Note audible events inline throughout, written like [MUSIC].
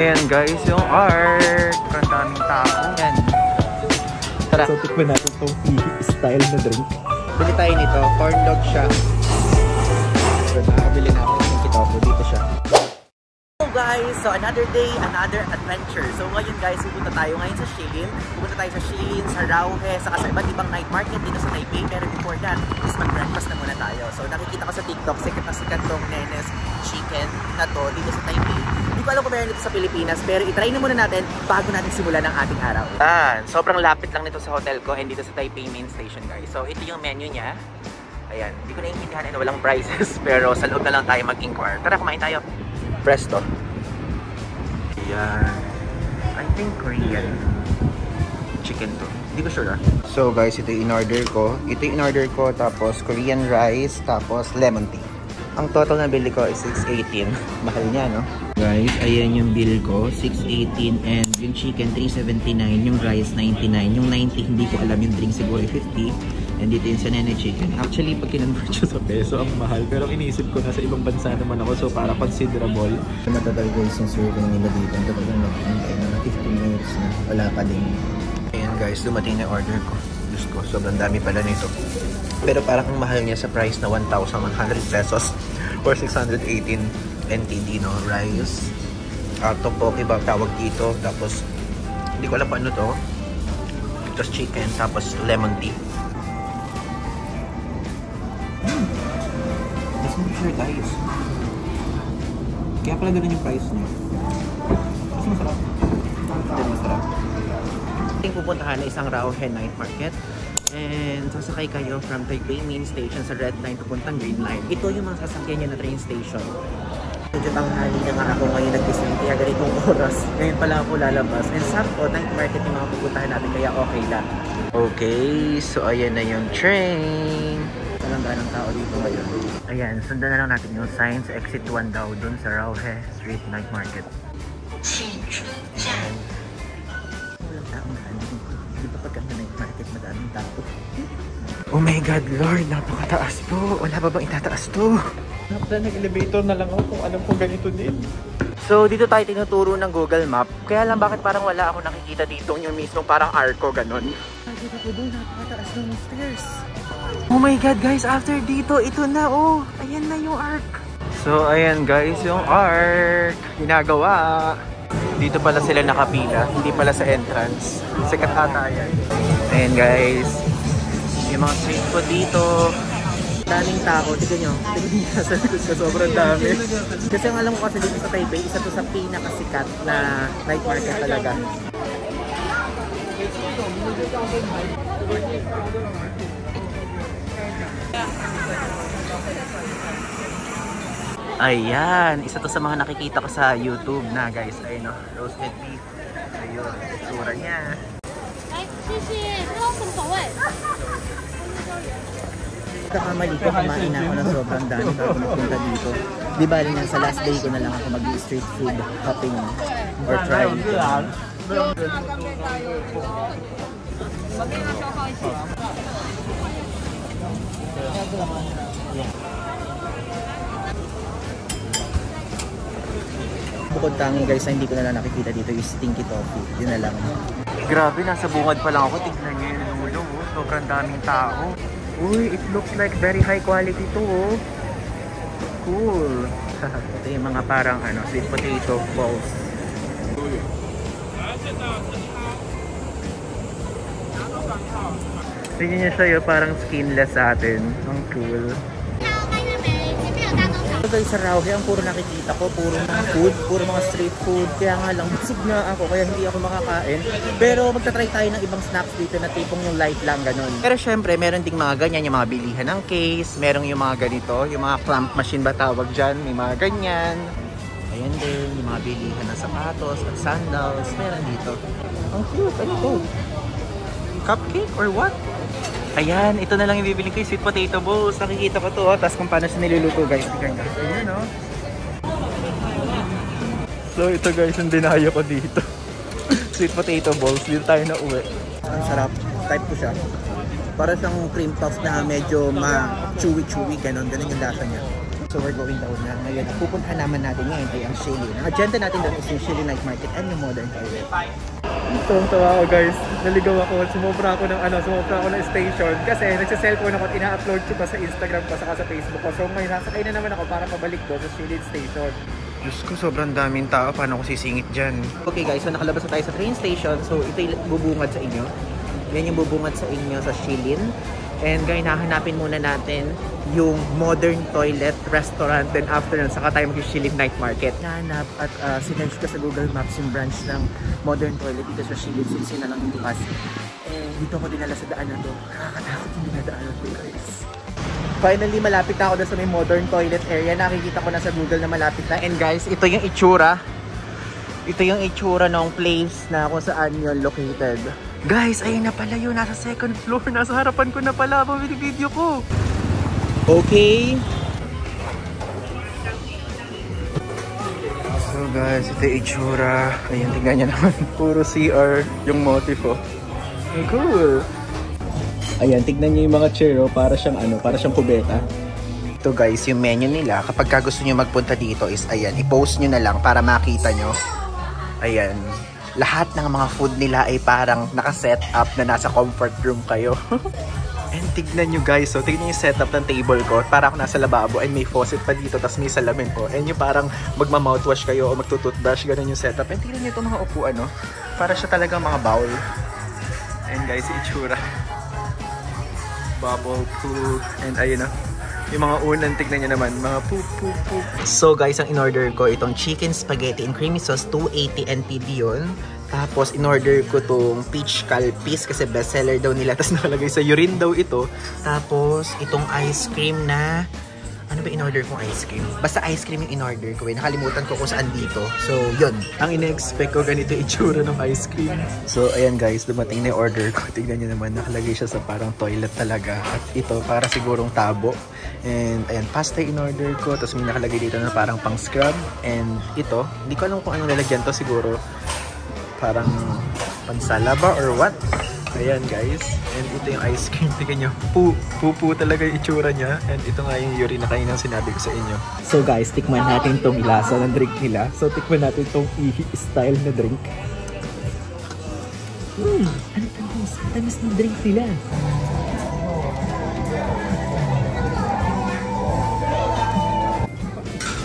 Ayan guys, yung arc. Ang daming tao. Yan. Tara. So, tikman natin itong style na drink. Bili tayo nito. Corn dog siya. So, nakakabili na ako ng kitopo. Dito siya. Hello guys! So another day, another adventure. So ngayon guys, pupunta tayo ngayon sa Shilin. Pupunta tayo sa Shilin, sa Rauhe, sa sa iba't ibang night market dito sa Taipei. Pero before that, is mag-breakfast na muna tayo. So nakikita ko sa TikTok, sikat na sikat tong Nenes Chicken na to dito sa Taipei. Hindi ko alam kung meron dito sa Pilipinas, pero itry na muna natin bago natin simulan ang ating araw. Ah, sobrang lapit lang nito sa hotel ko and dito sa Taipei main station guys. So ito yung menu niya. Ayan, hindi ko naiintindihan ano, walang prices, [LAUGHS] pero sa loob na lang tayo mag-inquire. Tara, kumain tayo. Presto. Ayan. I think Korean chicken to. Hindi ko sure ah. So guys, ito yung in-order ko. Ito yung in-order ko, tapos Korean rice, tapos lemon tea. Ang total na bill ko is 618. [LAUGHS] Mahal niya, no? Guys, ayan yung bill ko. 618 and yung chicken 379, yung rice 99. Yung 90, hindi ko alam yung drink siguro 50. And dito yung sa nene chicken. Actually, pag kinonvert siya sa peso, ang mahal. Pero iniisip ko na sa ibang bansa naman ako. So, para considerable. Matagal guys yung serving nila dito. Ang tagal na naghihintay na 15 minutes na. Wala pa din. Ayan guys, dumating na order ko. Diyos ko, sobrang dami pala nito. Pero parang ang mahal niya sa price na 1,100 pesos or 618 NTD, no? Rice. Uh, topoki ba tawag dito. Tapos, hindi ko alam pa ano to. Tapos chicken, tapos lemon tea. Mas hindi sure guys. Kaya pala ganun yung price niya. Kasi masarap. Hindi masarap. Ating pupuntahan na isang Rauhe Night Market. And sasakay kayo from Taipei Main Station sa Red Line papuntang Green Line. Ito yung mga sasakyan niya na train station. Medyo tanghali na nga ako ngayon nag-design kaya ganitong [LAUGHS] oras. Ngayon pala ako lalabas. And sakto, night market yung mga pupuntahan natin kaya okay lang. Okay, so ayan na yung train. Walang ganang tao dito ngayon. Ayan, sundan na lang natin yung signs. Exit 1 daw dun sa Rauhe Street Night Market. Ayan. Walang tao na ano. Di ba pagka na night market madaming tao? Oh my God, Lord! Napakataas po! Wala ba bang itataas to? Napala nag-elevator na lang ako kung alam ko ganito din. So, dito tayo tinuturo ng Google Map. Kaya lang bakit parang wala ako nakikita dito yung mismong parang arco, ganon. Nakikita ko doon, napakataas ng stairs. Oh my God, guys, after dito, ito na, oh. Ayan na yung arc. So, ayan guys, yung arc. Ginagawa. Dito pala sila nakapila, hindi pala sa entrance. Sikat ata yan. Ayan guys. Yung mga street food dito. Daming tao, tignan nyo. Tignan [LAUGHS] nyo sobrang dami. Kasi ang alam ko kasi dito sa Taipei, isa to sa pinakasikat na night market talaga. Ayan, isa to sa mga nakikita ko sa YouTube na guys. Ayun no, roasted beef. Ayun, itsura niya. Ay, sisi, roasted bawal. Kakamali ko, kumain ako ng sobrang dami bago magpunta dito. Di ba rin sa last day ko na lang ako mag-street food hopping or trying. Yeah. Bukod tangi guys hindi ko na lang nakikita dito yung stinky tofu. Yun na lang. Grabe, nasa bungad pa lang ako. Tignan nyo yung ulo. Oh. Sobrang daming tao. Uy, it looks like very high quality to oh. Cool. [LAUGHS] Ito yung mga parang ano, sweet potato balls. Tingnan niyo siya yung parang skinless sa atin. Ang cool. So guys, sa Rauhe, ang puro nakikita ko, puro mga food, puro mga street food. Kaya nga lang, [LAUGHS] busog na ako, kaya hindi ako makakain. Pero magta-try tayo ng ibang snacks dito na tipong yung light lang, ganun. Pero syempre, meron ding mga ganyan, yung mga bilihan ng case, merong yung mga ganito, yung mga clamp machine ba tawag dyan, may mga ganyan. Ayan din, yung mga bilihan ng sapatos at sandals, meron dito. Ang cute, ano to? Cupcake or what? Ayan, ito na lang yung bibili ko yung sweet potato balls. Nakikita ko to, oh. Tapos kung paano siya niluluto, guys. Guys. Ayan, oh. So, ito guys, yung dinayo ko dito. [LAUGHS] sweet potato balls. Dito tayo na uwi. Ang sarap. Type ko siya. Para siyang cream puff na medyo ma-chewy-chewy. Ganon. Ganon yung lasa niya. So we're going down na. Ngayon, pupuntahan naman natin ngayon ay ang Shilin. Ang agenda natin doon is yung Shilin Night Market and yung Modern Toilet. Tuwang-tuwa ako guys. Naligaw ako. Sumobra ako ng ano, sumobra ako ng station. Kasi nagsa-cellphone ako at ina-upload ko pa sa Instagram ko saka sa Facebook ko. So ngayon, nasakay na naman ako para pabalik doon sa Shilin Station. Diyos ko, sobrang daming tao. Paano ko sisingit dyan? Okay guys, so nakalabas na tayo sa train station. So ito yung bubungad sa inyo. Yan yung bubungad sa inyo sa Shilin. And ngayon, hahanapin muna natin yung modern toilet restaurant. Then after nun, saka tayo mag-Shilin Night Market. Nahanap at uh, sinerge ko sa Google Maps yung branch ng modern toilet dito sa Shilin. So, isa na lang yung bukas. And dito ako dinala sa daan na to. Nakakatakot yung dinadaanan ko guys. Finally, malapit na ako na sa may modern toilet area. Nakikita ko na sa Google na malapit na. And guys, ito yung itsura. Ito yung itsura ng place na kung saan yun located. Guys, ayun na pala yun. Nasa second floor. Nasa harapan ko na pala. Pamili video ko. Okay. So guys, ito yung itsura. Ayun, tingnan nyo naman. [LAUGHS] Puro CR yung motif oh. Cool. Ayan, tignan nyo yung mga chair oh. Para siyang ano, para siyang kubeta. Ito guys, yung menu nila. Kapag ka gusto nyo magpunta dito is ayan, i-post nyo na lang para makita nyo. Ayan. Lahat ng mga food nila ay parang naka-set up na nasa comfort room kayo. [LAUGHS] And tignan nyo guys, so tignan yung setup ng table ko. Para ako nasa lababo and may faucet pa dito, tapos may salamin po. And yung parang magma-mouthwash kayo o magtututbrush, ganun yung setup. And tignan nyo itong mga upuan, no? Para siya talaga mga bowl. And guys, itsura. Bubble pool. And ayun na. Yung mga unang tignan nyo naman, mga poop, poop, poop. So guys, ang in-order ko itong chicken spaghetti and creamy sauce, 280 NTD yun. Tapos, in-order ko tong peach calpis kasi bestseller daw nila. [LAUGHS] Tapos nakalagay sa urine daw ito. Tapos, itong ice cream na... Ano ba in-order kong ice cream? Basta ice cream yung in-order ko eh. Nakalimutan ko kung saan dito. So, yun. Ang ine-expect ko ganito itsura ng ice cream. So, ayan guys. Dumating na order ko. [LAUGHS] Tignan nyo naman. Nakalagay siya sa parang toilet talaga. At ito, para sigurong tabo. And, ayan. Pasta in-order ko. Tapos may nakalagay dito na parang pang scrub. And ito, hindi ko alam kung anong lalagyan to. Siguro, parang pansalaba or what. Ayan guys. And ito yung ice cream. [LAUGHS] Tingnan nyo. Pu pupu talaga yung itsura niya. And ito nga yung urine na kaninang sinabi ko sa inyo. So guys, tikman natin tong lasa ng drink nila. So tikman natin tong ihi style na drink. Hmm, ano tamis? Tamis ng drink nila.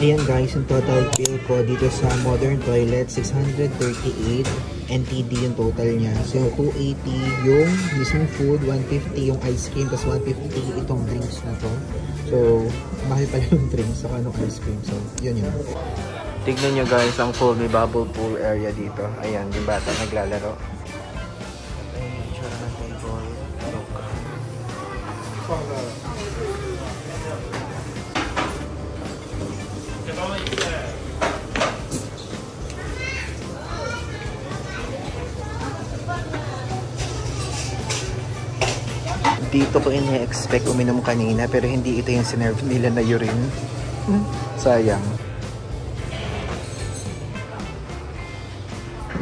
Ayan guys, yung total bill ko dito sa modern toilet, 638 NTD yung total niya. So, 280 yung mismong food, 150 yung ice cream, tapos 150 itong drinks na to. So, mahal pala yung drinks sa anong ice cream. So, yun yun. Tignan nyo guys, ang pool, may bubble pool area dito. Ayan, yung bata naglalaro. Dito ko ini-expect uminom kanina pero hindi ito yung sinerve nila na urine. Hmm, Sayang.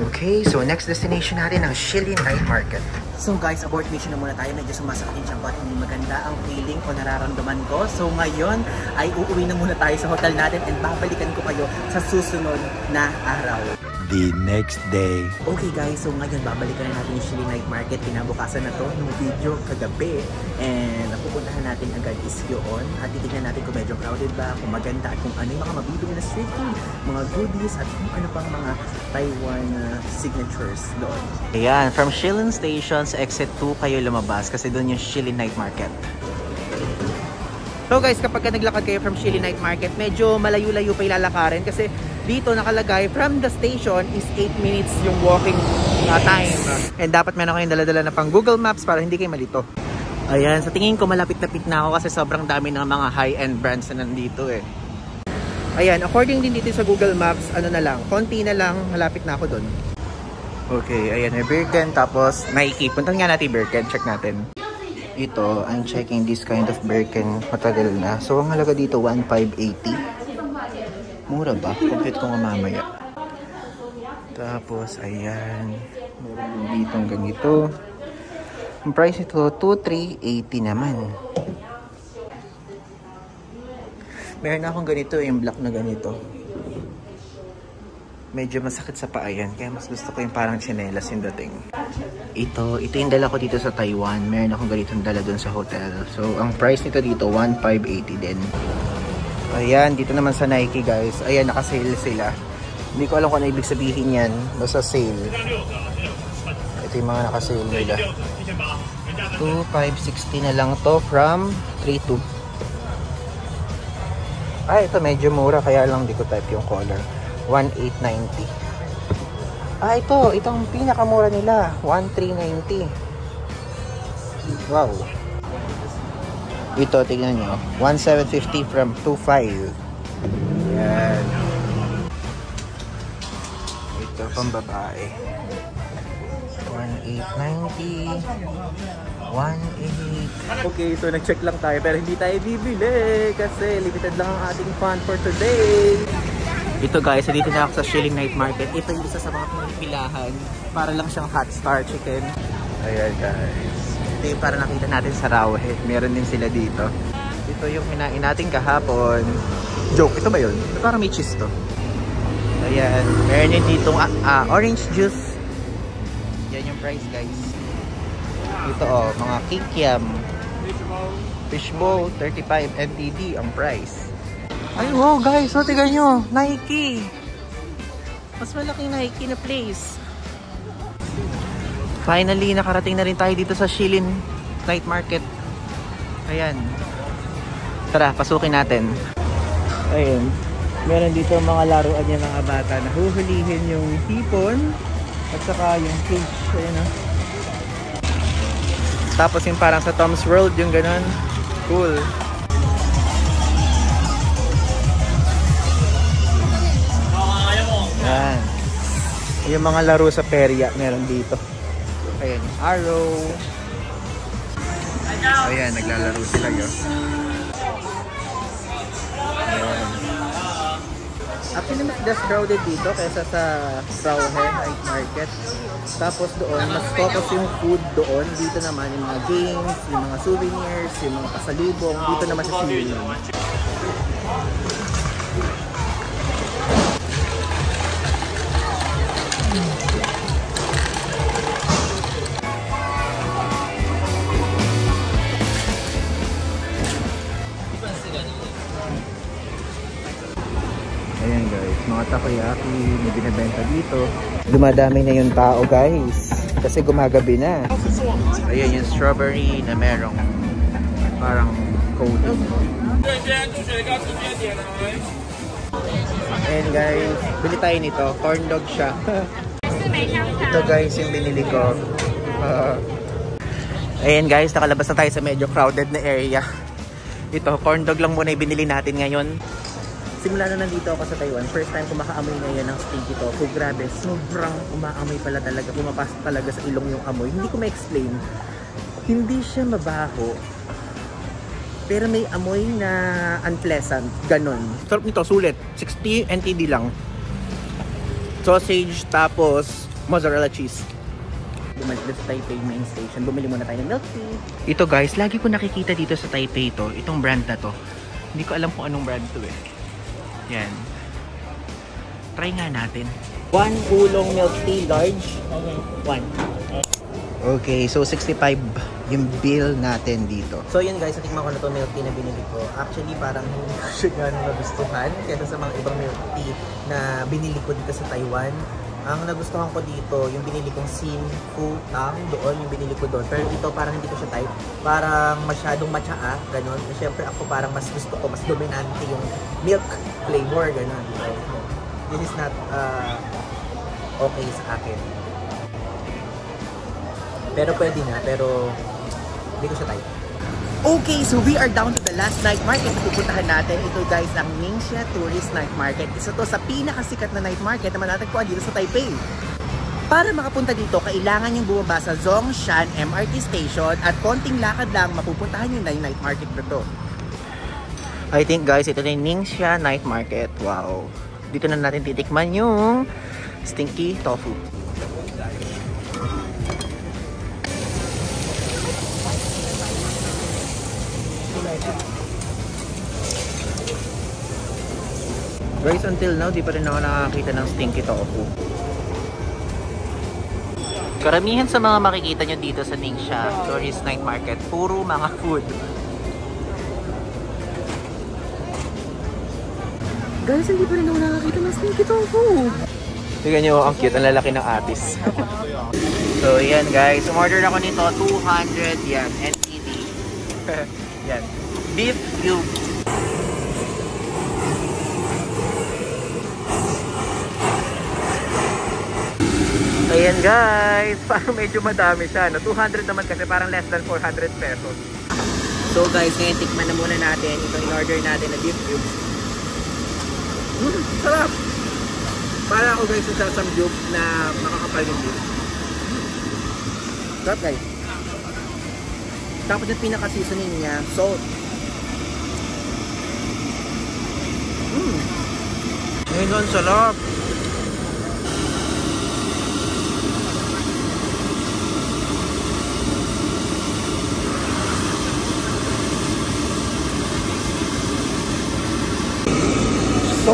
Okay, so next destination natin ang Shilin Night Market. So guys, abort mission na muna tayo. Medyo sumasakit yung tiyan hindi maganda ang feeling o nararamdaman ko. So ngayon ay uuwi na muna tayo sa hotel natin and babalikan ko kayo sa susunod na araw. The next day. Okay guys, so ngayon babalikan na natin yung Shilin Night Market. Kinabukasan na to ng video kagabi. And napupuntahan natin agad is yun. At titignan natin kung medyo crowded ba, kung maganda, at kung ano yung mga mabibili na street food, mga goodies, at kung ano pang mga Taiwan uh, signatures doon. Ayan, from Shilin Station sa exit 2 kayo lumabas kasi doon yung Shilin Night Market. So guys, kapag ka naglakad kayo from Shilin Night Market, medyo malayo-layo pa ilalakarin kasi dito nakalagay from the station is 8 minutes yung walking uh, time. And dapat meron kayong dala-dala na pang Google Maps para hindi kayo malito. Ayan, sa tingin ko malapit-lapit na ako kasi sobrang dami ng mga high-end brands na nandito eh. Ayan, according din dito sa Google Maps, ano na lang, konti na lang, malapit na ako doon. Okay, ayan, may Birken, tapos Nike. Puntan nga natin Birken, check natin. Ito, I'm checking this kind of Birken matagal na. So, ang halaga dito, 1,580. Mura ba? Compute ko nga mamaya. Tapos, ayan. Meron dito ang ganito. Ang price ito, 2,380 naman. Meron akong ganito, yung black na ganito. Medyo masakit sa paa yan, kaya mas gusto ko yung parang chinelas yung dating. Ito, ito yung dala ko dito sa Taiwan. Meron akong ganitong dala dun sa hotel. So, ang price nito dito, 1,580 din. Ayan, dito naman sa Nike guys. Ayan, naka-sale sila. Hindi ko alam kung ano ibig sabihin yan. Basta sale. Ito yung mga naka-sale nila. 2,560 na lang to from 3,2. Ah, ito medyo mura kaya lang di ko type yung color. 1,890. Ah, ito. Itong pinakamura nila. 1,390. Wow. Ito, tignan nyo. 1,750 from 2,500. Yan. Ito, pang babae. 1,890. 1,800. Okay, so nag-check lang tayo pero hindi tayo bibili kasi limited lang ang ating fund for today. Ito guys, dito na ako sa Shilling Night Market. Ito yung isa sa mga pinipilahan. Para lang siyang hot star chicken. Ayan guys. Ito yung para nakita natin sa Rawhead. Meron din sila dito. Ito yung kinain natin kahapon. Joke, ito ba yun? Parang may cheese to. Ayan. Meron din dito uh, uh, orange juice. Yan yung price guys. Ito oh, mga kikiam. Fishbowl, 35 NTD ang price. Ay, wow guys, so tignan nyo, Nike. Mas malaking Nike na place. Finally, nakarating na rin tayo dito sa Shilin Night Market. Ayan. Tara, pasukin natin. Ayan. Meron dito mga laruan niya mga bata na huhulihin yung hipon at saka yung fish. Ayan o. Tapos yung parang sa Tom's World, yung ganun. Cool. Yung mga laro sa perya, meron dito. Ayan, yung arrow. Ayan, naglalaro sila yun. Ayan. Actually, mas less crowded dito kaysa sa Rawhead Night Market. Tapos doon, mas focus yung food doon. Dito naman yung mga games, yung mga souvenirs, yung mga pasalubong. Dito naman sa Shilin. teriyaki na binibenta dito. Dumadami na yung tao guys. Kasi gumagabi na. Ayan yung strawberry na merong parang coating. And guys, bili tayo nito. Corn dog siya. Ito guys yung binili ko. Uh, [LAUGHS] ayan guys, nakalabas na tayo sa medyo crowded na area. Ito, corn dog lang muna yung binili natin ngayon. Simula na nandito ako sa Taiwan, first time ko makaamoy ngayon ng stinky tofu. Grabe, sobrang umaamoy pala talaga. Pumapasok talaga sa ilong yung amoy. Hindi ko ma-explain. Hindi siya mabaho. Pero may amoy na unpleasant. Ganon. Sarap nito, sulit. 60 NTD lang. Sausage, tapos mozzarella cheese. Bumalik na sa Taipei main station. Bumili muna tayo ng milk tea. Ito guys, lagi ko nakikita dito sa Taipei to. Itong brand na to. Hindi ko alam kung anong brand to eh. Yan. Try nga natin. One ulong milk tea, large. One. Okay, so 65 yung bill natin dito. So yun guys, natikman ko na to milk tea na binili ko. Actually, parang hindi ko siya gano'ng nagustuhan kaysa sa mga ibang milk tea na binili ko dito sa Taiwan. Ang nagustuhan ko dito, yung binili kong Sin Fu Tang, doon yung binili ko doon. Pero dito parang hindi ko siya type. Parang masyadong matsaa, ganun. E, syempre ako parang mas gusto ko, mas dominante yung milk flavor, ganun. So, this is not uh, okay sa akin. Pero pwede na, pero hindi ko siya type. Okay, so we are down to the last night market na pupuntahan natin. Ito guys, ang Ningxia Tourist Night Market. Isa to sa pinakasikat na night market na matatagpuan dito sa Taipei. Para makapunta dito, kailangan yung bumaba sa Zhongshan MRT Station at konting lakad lang mapupuntahan yung night market na to. I think guys, ito na yung Ningxia Night Market. Wow. Dito na natin titikman yung stinky tofu. Guys, until now, di pa rin ako nakakita ng stinky tofu. Karamihan sa mga makikita nyo dito sa Ningxia Tourist Night Market, puro mga food. Guys, hindi pa rin ako nakakita ng stinky tofu. Tingnan nyo, ang cute, ang lalaki ng atis. [LAUGHS] so, yan guys. Umorder ako nito, 200 yan, NTD. [LAUGHS] yan. Beef cube. Ayan guys, [LAUGHS] parang medyo madami siya. No? 200 naman kasi parang less than 400 pesos. So guys, ngayon tikman na muna natin itong in-order natin na beef cube. Mm, sarap! Para ako guys sa samgyup na makakapal yung beef. Sarap guys. Tapos yung pinaka-seasoning niya, salt. Mmm. Ngayon, sarap.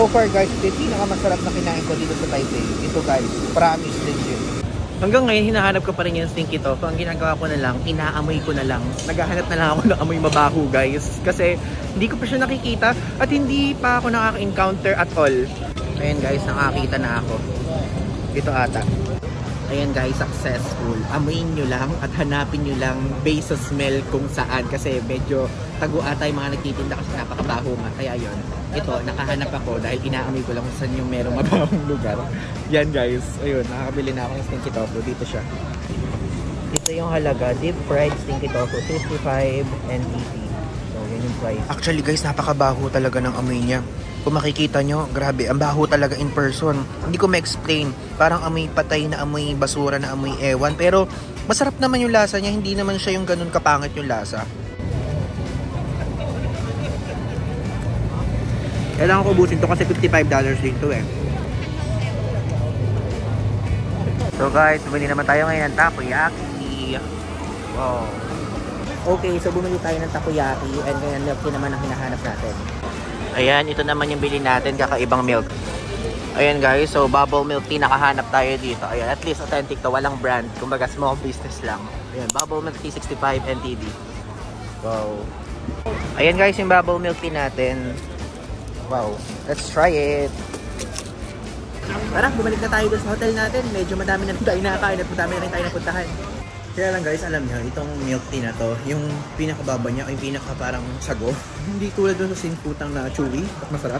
Far guys, ito yung pinakamasarap na kinain ko dito sa Taipei. Ito guys, promise legit. Hanggang ngayon, hinahanap ko pa rin yung stinky tofu. Ang ginagawa ko na lang, inaamoy ko na lang. Naghahanap na lang ako ng amoy mabaho guys. Kasi hindi ko pa siya nakikita at hindi pa ako nakaka-encounter at all. Ayan guys, nakakita na ako. Ito ata. Ayan guys, successful. Amoyin nyo lang at hanapin nyo lang based sa smell kung saan. Kasi medyo tago ata yung mga nagtitinda kasi napakabaho nga. Kaya yon ito, nakahanap ako dahil inaamoy ko lang kung saan yung merong mabahong lugar. Yan guys, ayun, nakakabili na ako ng stinky tofu. Dito siya. Ito yung halaga, deep fried stinky tofu, 55 NTT. So, yun yung price. Actually guys, napakabaho talaga ng amoy niya. Kung makikita nyo, grabe, ang baho talaga in person. Hindi ko ma-explain. Parang amoy patay na amoy basura na amoy ewan. Pero masarap naman yung lasa niya. Hindi naman siya yung ganun kapangit yung lasa. Kailangan ko ubusin to kasi $55 din to eh. So guys, bumili naman tayo ngayon ng takoyaki. Wow. Okay, so bumili tayo ng takoyaki and ngayon milk naman ang hinahanap natin. Ayan, ito naman yung bili natin, kakaibang milk. Ayan guys, so bubble milk tea nakahanap tayo dito. Ayan, at least authentic to, walang brand. Kumbaga small business lang. Ayan, bubble milk tea 65 NTD. Wow. Ayan guys, yung bubble milk tea natin. Wow, let's try it. Tara, bumalik na tayo sa hotel natin. Medyo madami na [LAUGHS] tayo nakakain at madami na rin tayo napuntahan. Kaya lang guys, alam niyo, itong milk tea na to, yung pinakababa niya, ay pinaka parang sago. Hindi tulad doon sa sinputang na chewy at masarap.